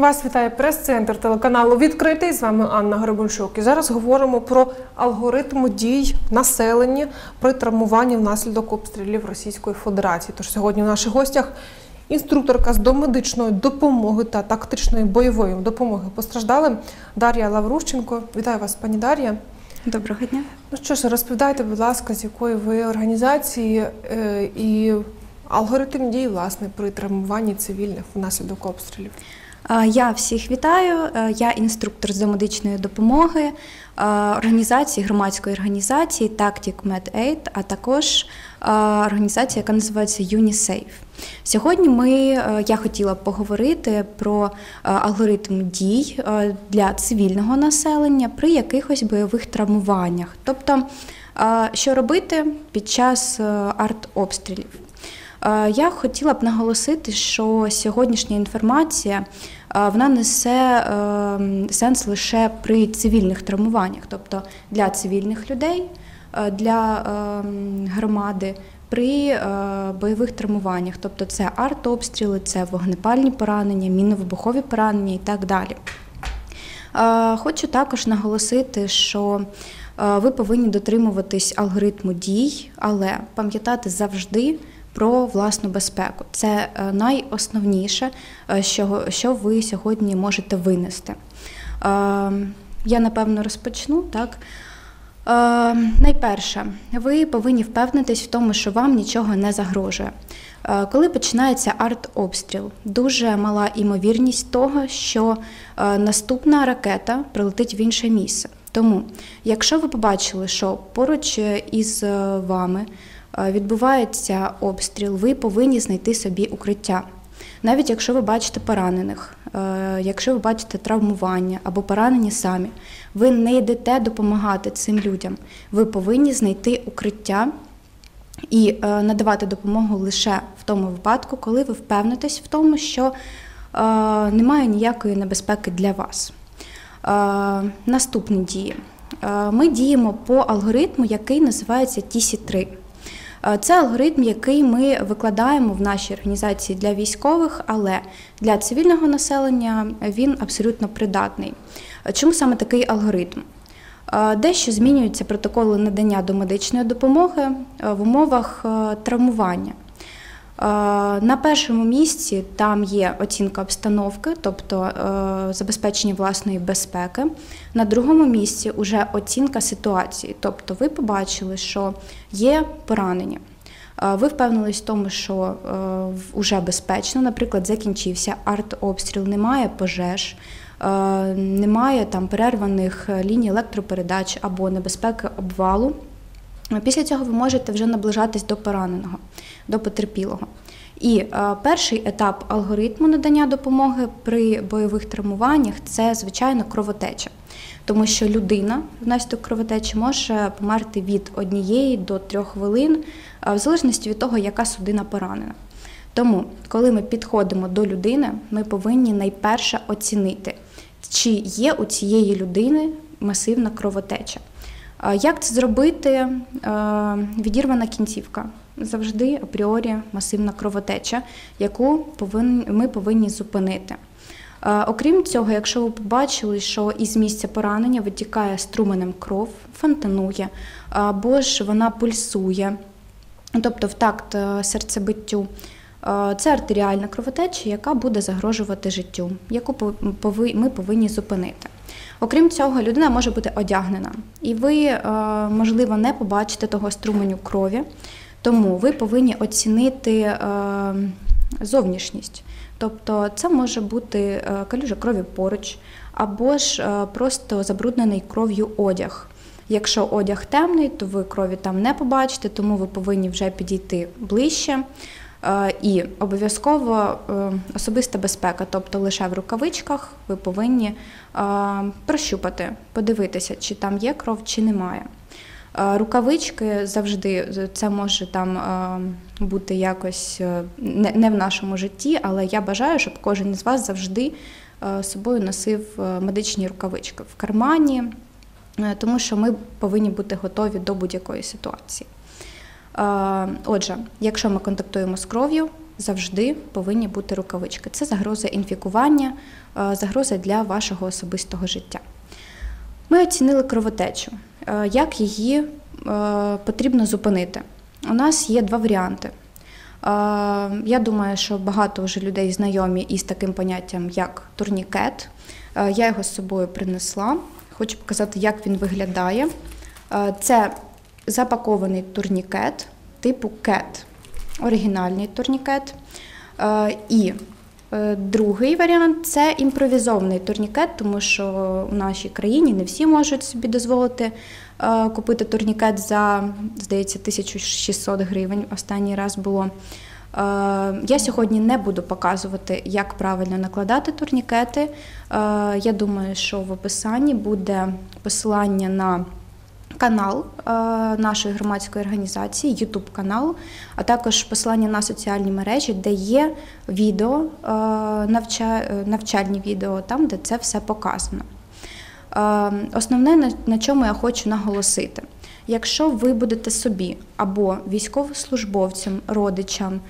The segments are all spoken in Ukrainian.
Вас вітає прес-центр телеканалу Відкритий. З вами Анна Гребенчук. І зараз говоримо про алгоритм дій населення при травмуванні внаслідок обстрілів Російської Федерації. Тож сьогодні в наших гостях інструкторка з домедичної допомоги та тактичної бойової допомоги постраждалим Дар'я Лаврущенко. Вітаю вас, пані Дар'я. Доброго дня. Ну що ж, розповідайте, будь ласка, з якої ви організації е, і алгоритм дій власне при травмуванні цивільних внаслідок обстрілів. Я всіх вітаю. Е, Я інструктор з домедичної допомоги е, організації громадської організації Tactic MedAid, а також е, організація, яка називається UNICEF. Сьогодні ми, я хотіла б поговорити про алгоритм дій для цивільного населення при якихось бойових травмуваннях. Тобто, що робити під час артобстрілів. Я хотіла б наголосити, що сьогоднішня інформація вона несе е, сенс лише при цивільних травмуваннях, тобто для цивільних людей, е, для е, громади. При е, бойових травмуваннях, тобто це артобстріли, це вогнепальні поранення, мінно-вибухові поранення і так далі. Е, Хочу також наголосити, що е, ви повинні дотримуватись алгоритму дій, але пам'ятати завжди про власну безпеку. Це е, найосновніше, е, що, що ви сьогодні можете винести. Е, Я напевно розпочну так. Найперше, ви повинні впевнитись в тому, що вам нічого не загрожує. Коли починається артобстріл, дуже мала імовірність того, що наступна ракета прилетить в інше місце. Тому, якщо ви побачили, що поруч із вами відбувається обстріл, ви повинні знайти собі укриття. Навіть якщо ви бачите поранених, е, якщо ви бачите травмування або поранені самі, ви не йдете допомагати цим людям. Ви повинні знайти укриття і е, надавати допомогу лише в тому випадку, коли ви впевнитесь в тому, що е, немає ніякої небезпеки для вас. Е, Наступні дії. Е, Ми діємо по алгоритму, який називається TC3. Е, Це алгоритм, який ми викладаємо в нашій організації для військових, але для цивільного населення він абсолютно придатний. Е, Чому саме такий алгоритм? Е, Дещо змінюються протоколи надання домедичної допомоги в умовах травмування. Е, На першому місці там є оцінка обстановки, тобто е, забезпечення власної безпеки. На другому місці вже оцінка ситуації, тобто ви побачили, що є поранення. Е, Ви впевнились в тому, що вже безпечно, наприклад, закінчився артобстріл, немає пожеж, немає там перерваних ліній електропередач або небезпеки обвалу. Після цього ви можете вже наближатись до пораненого, до потерпілого. І е, перший етап алгоритму надання допомоги при бойових травмуваннях це звичайно кровотеча, тому що людина внаслідок кровотечі може померти від однієї до трьох хвилин, е, в залежності від того, яка судина поранена. Тому, коли ми підходимо до людини, ми повинні найперше оцінити, чи є у цієї людини масивна кровотеча. Як це зробити? Е, Відірвана кінцівка. Завжди апріорі масивна кровотеча, яку ми повинні зупинити. Е, Окрім цього, якщо ви побачили, що із місця поранення витікає струменем кров, фонтанує, або ж вона пульсує, тобто в такт е, серцебиттю, це артеріальна кровотеча, яка буде загрожувати життю, яку ми повинні зупинити. Окрім цього, людина може бути одягнена, і ви, е, можливо, не побачите того струменю крові, тому ви повинні оцінити е, зовнішність. Тобто це може бути е, калюжа крові поруч, або ж просто забруднений кров'ю одяг. Якщо одяг темний, то ви крові там не побачите, тому ви повинні вже підійти ближче. Е, І обов'язково е, особиста безпека, тобто лише в рукавичках ви повинні е, прощупати, подивитися, чи там є кров, чи немає. Рукавички завжди це може там бути якось не в нашому житті, але я бажаю, щоб кожен із вас завжди собою носив медичні рукавички в кармані, тому що ми повинні бути готові до будь-якої ситуації. Отже, якщо ми контактуємо з кров'ю, завжди повинні бути рукавички. Це загроза інфікування, загроза для вашого особистого життя. Ми оцінили кровотечу. Як її потрібно зупинити? У нас є два варіанти. Я думаю, що багато вже людей знайомі із таким поняттям, як турнікет. Я його з собою принесла. Хочу показати, як він виглядає. Це запакований турнікет типу кет, оригінальний турнікет. Е, І е, другий варіант це імпровізований турнікет, тому що у нашій країні не всі можуть собі дозволити е, купити турнікет за, здається, 1600 гривень. Останній раз було. Я сьогодні не буду показувати, як правильно накладати турнікети. Я думаю, що в описанні буде посилання на канал е, нашої громадської організації, YouTube канал, а також посилання на соціальні мережі, де є відео, е, е, навчальні відео, там, де це все показано. Основне, на- чому я хочу наголосити. Якщо ви будете собі або військовослужбовцям, родичам,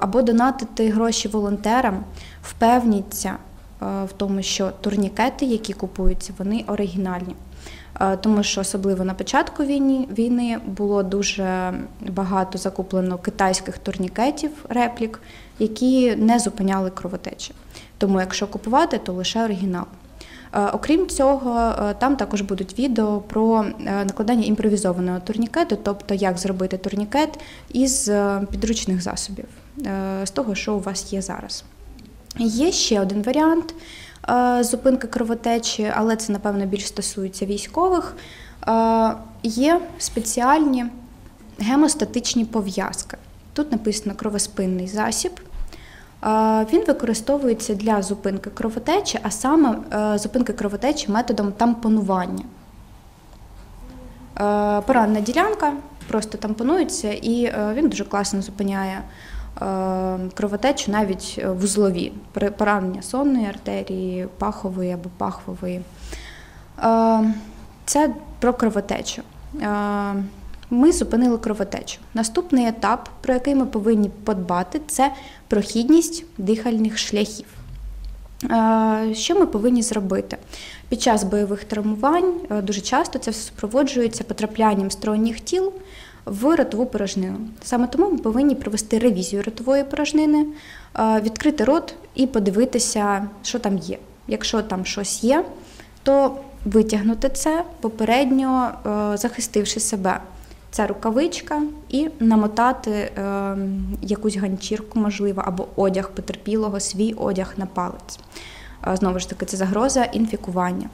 або донатити гроші волонтерам, впевніться в тому, що турнікети, які купуються, вони оригінальні. Е, Тому що особливо на початку війни, війни було дуже багато закуплено китайських турнікетів, реплік, які не зупиняли кровотечі. Тому, якщо купувати, то лише оригінал. Е, Окрім цього, е, там також будуть відео про накладання імпровізованого турнікету, тобто як зробити турнікет із підручних засобів, з того, що у вас є зараз. Є ще один варіант зупинки кровотечі, але це, напевно, більш стосується військових. Е, Є спеціальні гемостатичні пов'язки. Тут написано кровоспинний засіб. Е, Він використовується для зупинки кровотечі, а саме е, зупинки кровотечі методом тампонування. Е, Поранена ділянка просто тампонується, і е, він дуже класно зупиняє е, кровотечу навіть е, вузлові поранення сонної артерії, пахової або пахвової. Е, Це про кровотечу. Е, Ми зупинили кровотечу. Наступний етап, про який ми повинні подбати, це прохідність дихальних шляхів. Е, Що ми повинні зробити? Під час бойових травмувань е, дуже часто це супроводжується потраплянням сторонніх тіл в ротову порожнину. Саме тому ми повинні провести ревізію ротової порожнини, е, відкрити рот і подивитися, що там є. Якщо там щось є, то витягнути це попередньо е, захистивши себе. Це рукавичка і намотати е, якусь ганчірку, можливо, або одяг потерпілого, свій одяг на палець. Е, Знову ж таки, це загроза інфікування.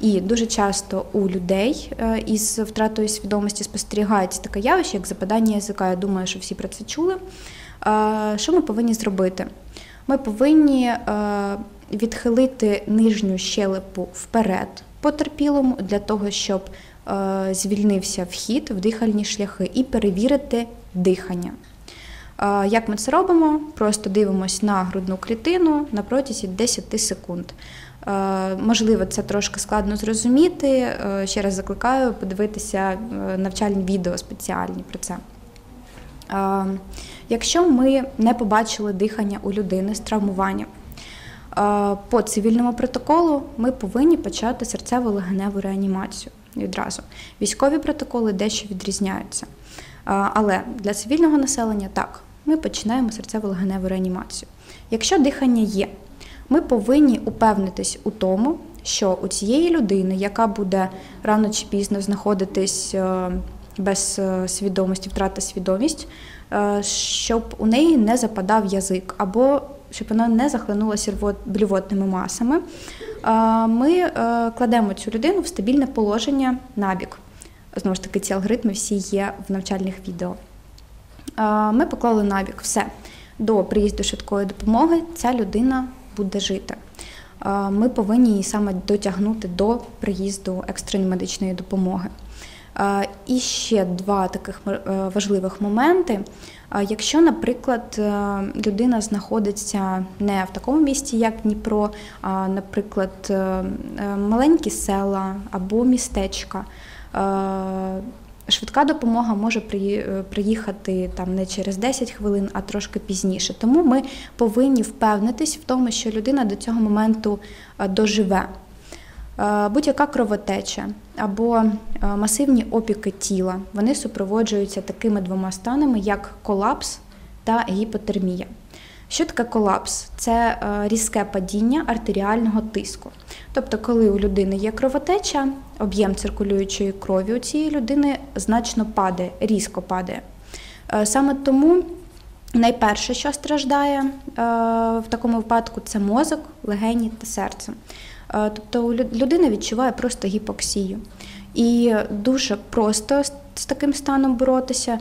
І дуже часто у людей е, із втратою свідомості спостерігається таке явище, як западання язика. Я думаю, що всі про це чули. Що ми повинні зробити? Ми повинні е, відхилити нижню щелепу вперед потерпілому для того, щоб е, звільнився вхід в дихальні шляхи і перевірити дихання. Як ми це робимо? Просто дивимося на грудну клітину на протязі 10 секунд. Е, Можливо, це трошки складно зрозуміти. Е, Ще раз закликаю подивитися е, навчальні відео спеціальні про це. Якщо ми не побачили дихання у людини з травмуванням, по цивільному протоколу ми повинні почати серцево-легеневу реанімацію відразу. Військові протоколи дещо відрізняються. Але для цивільного населення так, ми починаємо серцево-легеневу реанімацію. Якщо дихання є, ми повинні упевнитись у тому, що у цієї людини, яка буде рано чи пізно знаходитись е, без е, свідомості, втрата свідомість, е, щоб у неї не западав язик, або щоб вона не захлинулася блювотними масами, ми кладемо цю людину в стабільне положення набік. Знову ж таки, ці алгоритми всі є в навчальних відео. Ми поклали набік. Все. До приїзду швидкої допомоги ця людина буде жити. Ми повинні її саме дотягнути до приїзду екстреної медичної допомоги. І ще два таких е, важливих моменти. Якщо, наприклад, е, людина знаходиться не в такому місті, як Дніпро, а, наприклад, е, маленькі села або містечка, Швидка допомога може е, приїхати там не через 10 хвилин, а трошки пізніше. Тому ми повинні впевнитись в тому, що людина до цього моменту е, доживе. Е, Будь-яка кровотеча або масивні опіки тіла вони супроводжуються такими двома станами, як колапс та гіпотермія. Що таке колапс? Це е, різке падіння артеріального тиску. Тобто, коли у людини є кровотеча, об'єм циркулюючої крові у цієї людини значно падає, різко падає. Е, Саме тому найперше, що страждає е, в такому випадку, це мозок, легені та серце. Тобто людина відчуває просто гіпоксію. І дуже просто з- таким станом боротися,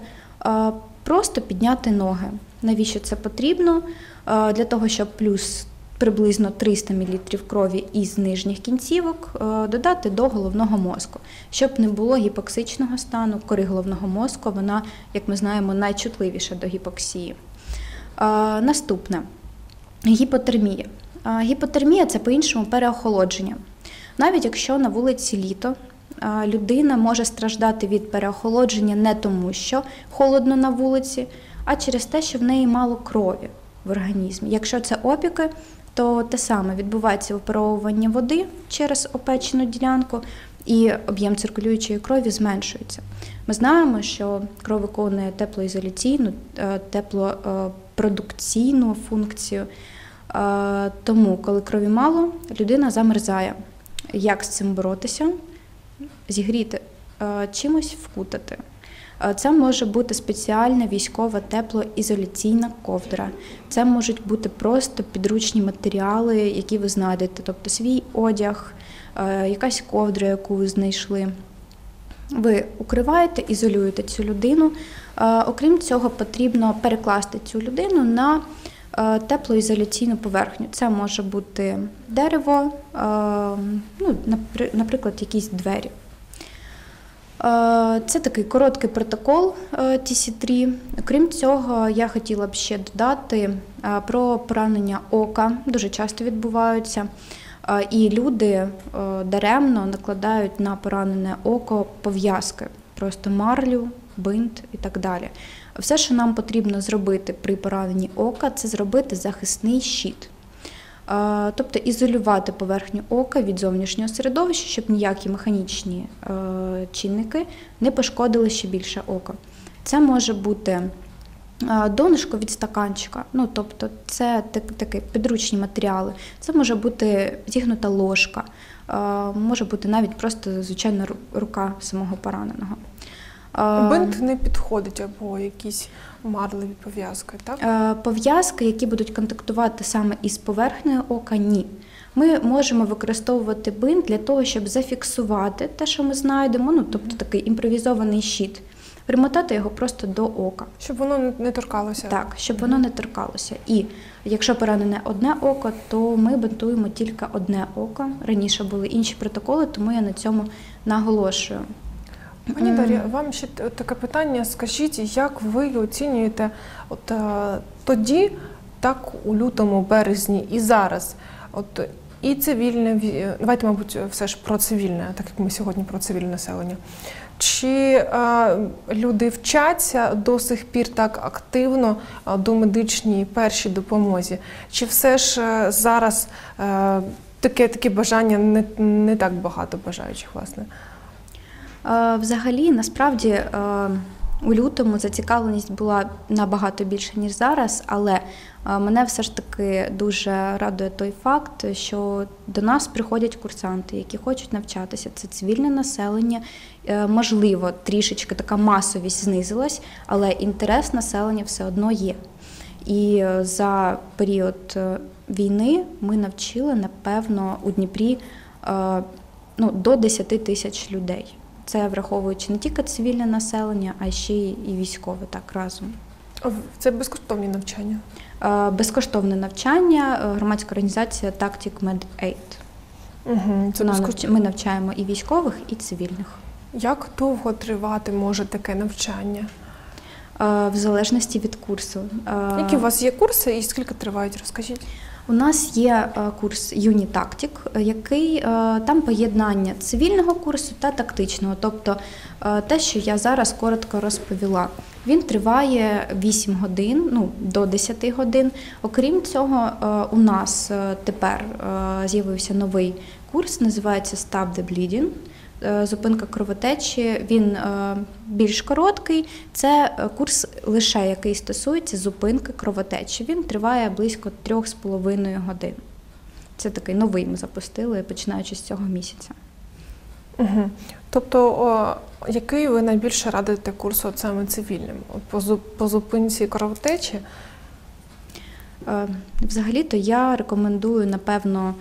просто підняти ноги. Навіщо це потрібно? Е, Для того, щоб плюс приблизно 300 мл крові із нижніх кінцівок е, додати до головного мозку, щоб не було гіпоксичного стану, кори головного мозку, вона, як ми знаємо, найчутливіша до гіпоксії. Е, Наступне гіпотермія. Гіпотермія це по-іншому переохолодження. Навіть якщо на вулиці літо, людина може страждати від переохолодження не тому, що холодно на вулиці, а через те, що в неї мало крові в організмі. Якщо це опіки, то те саме відбувається випаровування води через опечену ділянку, і об'єм циркулюючої крові зменшується. Ми знаємо, що кров виконує теплоізоляційну, е, теплопродукційну функцію. Е, Тому, коли крові мало, людина замерзає. Як з цим боротися? Зігріти, е, чимось вкутати. Е, Це може бути спеціальна військова теплоізоляційна ковдра. Це можуть бути просто підручні матеріали, які ви знайдете, тобто свій одяг, е, якась ковдра, яку ви знайшли. Ви укриваєте, ізолюєте цю людину. Е, Окрім цього, потрібно перекласти цю людину на теплоізоляційну поверхню. Це може бути дерево, ну, наприклад, якісь двері. Е, Це такий короткий протокол е, TC3. Крім цього, я хотіла б ще додати е, про поранення ока. Дуже часто відбуваються. Е, І люди е, даремно накладають на поранене око пов'язки, просто марлю, бинт і так далі. Все, що нам потрібно зробити при пораненні ока, це зробити захисний щит. Тобто ізолювати поверхню ока від зовнішнього середовища, щоб ніякі механічні е, чинники не пошкодили ще більше ока. Це може бути е, донышко від стаканчика, ну тобто це такі підручні матеріали. Це може бути зігнута ложка, е, може бути навіть просто звичайна рука самого пораненого. Бинт не підходить або якісь марливі пов'язки, так? Е, Пов'язки, які будуть контактувати саме із поверхнею ока, ні. Ми можемо використовувати бинт для того, щоб зафіксувати те, що ми знайдемо, ну тобто такий імпровізований щит, примотати його просто до ока. Щоб воно не торкалося. Так, щоб воно не торкалося. І якщо поранене одне око, то ми бинтуємо тільки одне око. Раніше були інші протоколи, тому я на цьому наголошую. Пані. Дар'я, вам ще таке питання. Скажіть, як ви оцінюєте от е, тоді, так у лютому, березні і зараз? От і цивільне ві- давайте, мабуть, все ж про цивільне, так як ми сьогодні про цивільне населення. Чи е, люди вчаться до сих пір так активно е, до медичній першій допомозі? Чи все ж е, зараз е, таке, таке бажання не, не так багато бажаючих, власне? Е, Взагалі, насправді, е, у лютому зацікавленість була набагато більше, ніж зараз, але е, мене все ж таки дуже радує той факт, що до нас приходять курсанти, які хочуть навчатися. Це цивільне населення. Можливо, трішечки така масовість знизилась, але інтерес населення все одно є. І за період війни ми навчили, напевно, у Дніпрі ну, до 10 тисяч людей. Це враховуючи не тільки цивільне населення, а ще й і військове так разом. Це безкоштовні навчання. Е, Безкоштовне навчання, е, громадська організація Tactic Med Aid. Угу, це навч- Ми навчаємо і військових, і цивільних. Як довго тривати може таке навчання? Е, В залежності від курсу. Які у вас є курси і скільки тривають? Розкажіть. У нас є е, курс Юнітактік, який е, там поєднання цивільного курсу та тактичного, тобто е, те, що я зараз коротко розповіла. Він триває 8 годин, ну до 10 годин. Окрім цього, у нас тепер з'явився новий курс, називається Stop the Bleeding. Е, зупинка кровотечі. Він е, більш короткий. Це е, курс лише який стосується зупинки кровотечі. Він триває близько 3,5 годин. Це такий новий ми запустили, починаючи з цього місяця. Угу. Тобто, о, який ви найбільше радите курсу саме цивільним? По, по зупинці кровотечі? Взагалі-то я рекомендую, напевно,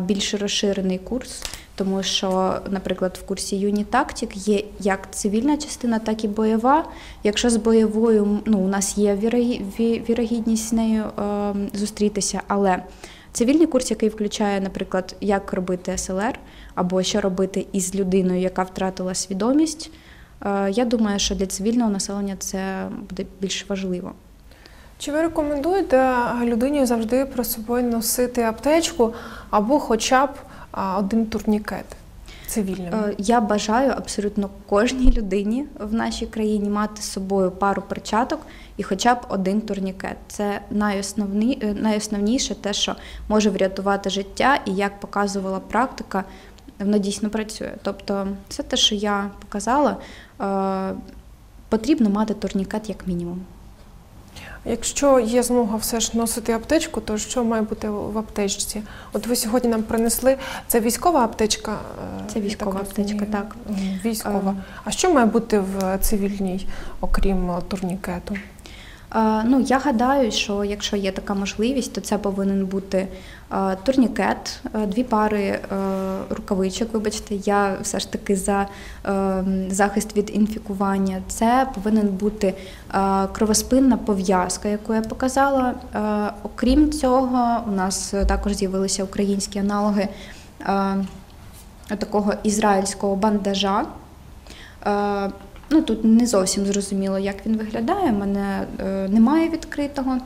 більш розширений курс тому що, наприклад, в курсі Юнітактік є як цивільна частина, так і бойова. Якщо з бойовою ну, у нас є вірогідність з нею е, зустрітися, але цивільний курс, який включає, наприклад, як робити СЛР, або що робити із людиною, яка втратила свідомість, е, я думаю, що для цивільного населення це буде більш важливо. Чи ви рекомендуєте людині завжди про собою носити аптечку або хоча б один турнікет цивільним? Е, я бажаю абсолютно кожній людині в нашій країні мати з собою пару перчаток і хоча б один турнікет. Це найосновні, е, найосновніше те, що може врятувати життя, і як показувала практика, воно дійсно працює. Тобто, це те, що я показала, е, потрібно мати турнікет як мінімум. Якщо є змога все ж носити аптечку, то що має бути в аптечці? От ви сьогодні нам принесли це військова аптечка? Е, це військова так аптечка, так. Військова. Е. А що має бути в цивільній, окрім турнікету? Ну, я гадаю, що якщо є така можливість, то це повинен бути турнікет, дві пари рукавичок. Вибачте, я все ж таки за захист від інфікування. Це повинен бути кровоспинна пов'язка, яку я показала. Окрім цього, у нас також з'явилися українські аналоги такого ізраїльського бандажа. Ну тут не зовсім зрозуміло, як він виглядає. У мене е, немає відкритого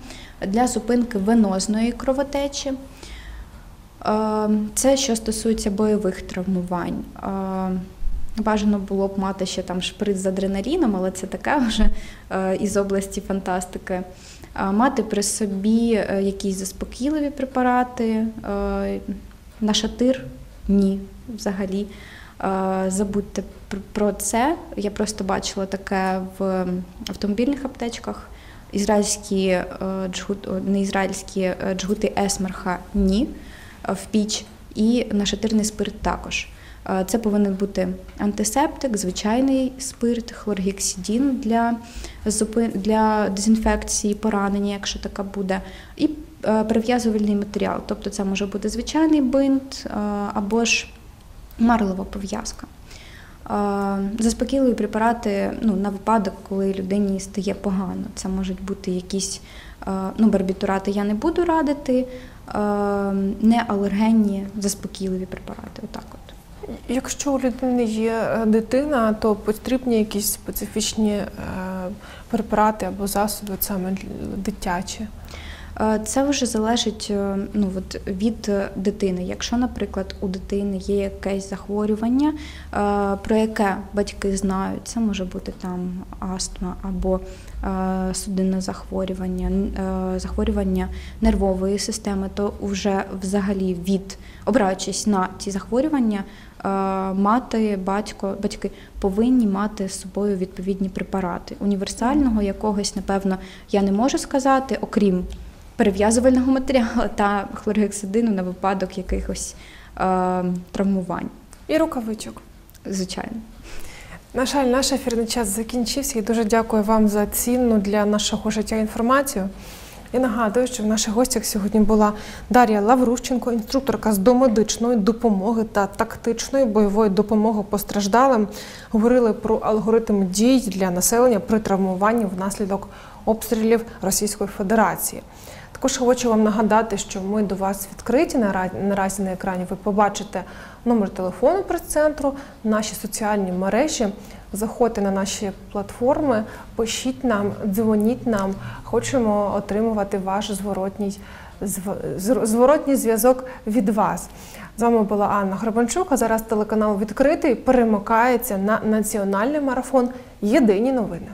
для зупинки венозної кровотечі. Е, це що стосується бойових травмувань. Е, бажано було б мати ще там шприц з адреналіном, але це таке вже із області фантастики. Мати при собі якісь заспокійливі препарати, на шатир ні, взагалі. Забудьте про це. Я просто бачила таке в автомобільних аптечках. Ізраїльські е, джгут, не ізраїльські е, джгути есмерха ні в піч, і нашатирний спирт також. Це повинен бути антисептик, звичайний спирт, хлоргексидін для для дезінфекції, поранення, якщо така буде, і е, перев'язувальний матеріал. Тобто це може бути звичайний бинт або ж марлова пов'язка. Заспокійливі препарати ну, на випадок, коли людині стає погано. Це можуть бути якісь ну, барбітурати я не буду радити, не алергенні заспокійливі препарати. Отак от. Якщо у людини є е, дитина, то потрібні якісь специфічні е, препарати або засоби саме дитячі. Е, це вже залежить е, ну, от, від дитини. Якщо, наприклад, у дитини є якесь захворювання, е, про яке батьки знають, це може бути там астма або судинне захворювання, захворювання нервової системи, то вже взагалі від обираючись на ці захворювання. Мати, батько, батьки повинні мати з собою відповідні препарати. Універсального якогось, напевно, я не можу сказати, окрім перев'язувального матеріалу та хлоргексидину на випадок якихось е, травмувань. І рукавичок. Звичайно. На жаль, наш ефірний час закінчився і дуже дякую вам за цінну для нашого життя інформацію. Я нагадую, що в наших гостях сьогодні була Дар'я Лаврущенко, інструкторка з домедичної допомоги та тактичної бойової допомоги постраждалим. Говорили про алгоритм дій для населення при травмуванні внаслідок обстрілів Російської Федерації. Також хочу вам нагадати, що ми до вас відкриті. Наразі на екрані ви побачите номер телефону прес-центру, наші соціальні мережі. заходьте на наші платформи, пишіть нам, дзвоніть нам. Хочемо отримувати ваш зворотній зв- зворотній зв'язок від вас. З вами була Анна Грабанчук, а зараз телеканал відкритий перемикається на національний марафон Єдині новини.